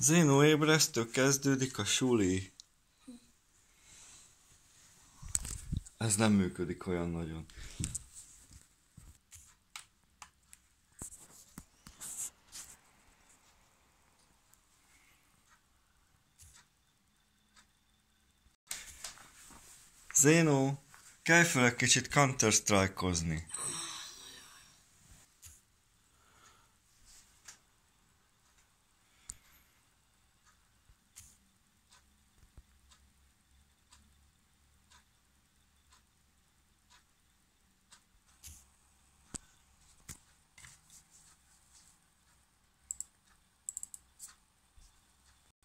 Zénó ébresztő kezdődik a suli. Ez nem működik olyan nagyon. Zénó, kelj fel egy kicsit Counter-Strike-ozni.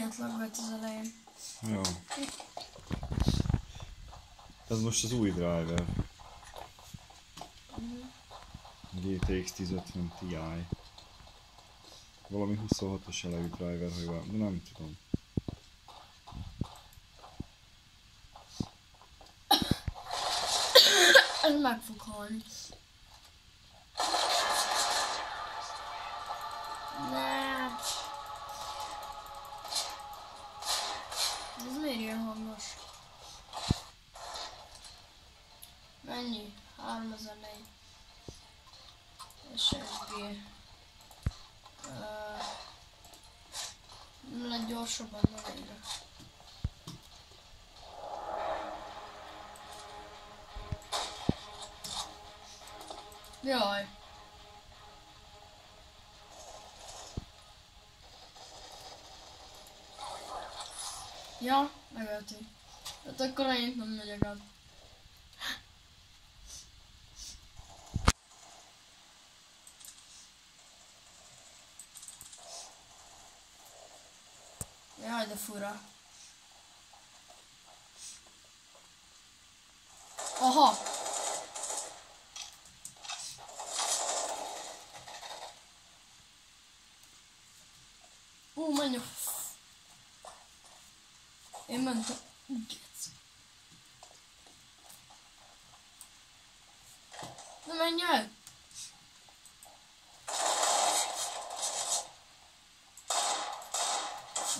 lag volt az elején? Jó. Ez most az új driver. GTX 1050 Ti. Valami 26-os elejű driver, hogy valami, nem tudom. Ez meg fog halni. Ilyen hangos? Mennyi? 3004. SSG. Uh, lehet gyorsabban növényre. Jaj. Ja, megölték. Hát akkor én nem megyek át. Jaj, de fura. Aha! Ó, menj a... f- Én Immer so. Jetzt. No menjél!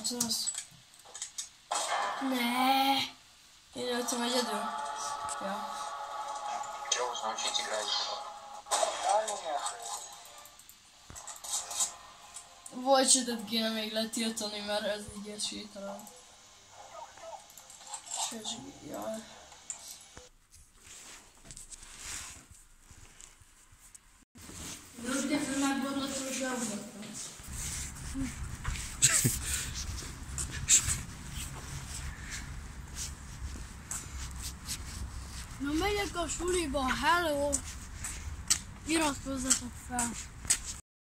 Az az. Ne! Én öltem egyedül. Ja. Jó, szóval kicsit rájöttem. Volt se tudott kéne még letiltani, mert ez így esélytelen. Jaj. Most kezdve megborlottam és elmutattam. Na megyek a suliba, hello! Iratkozzatok fel!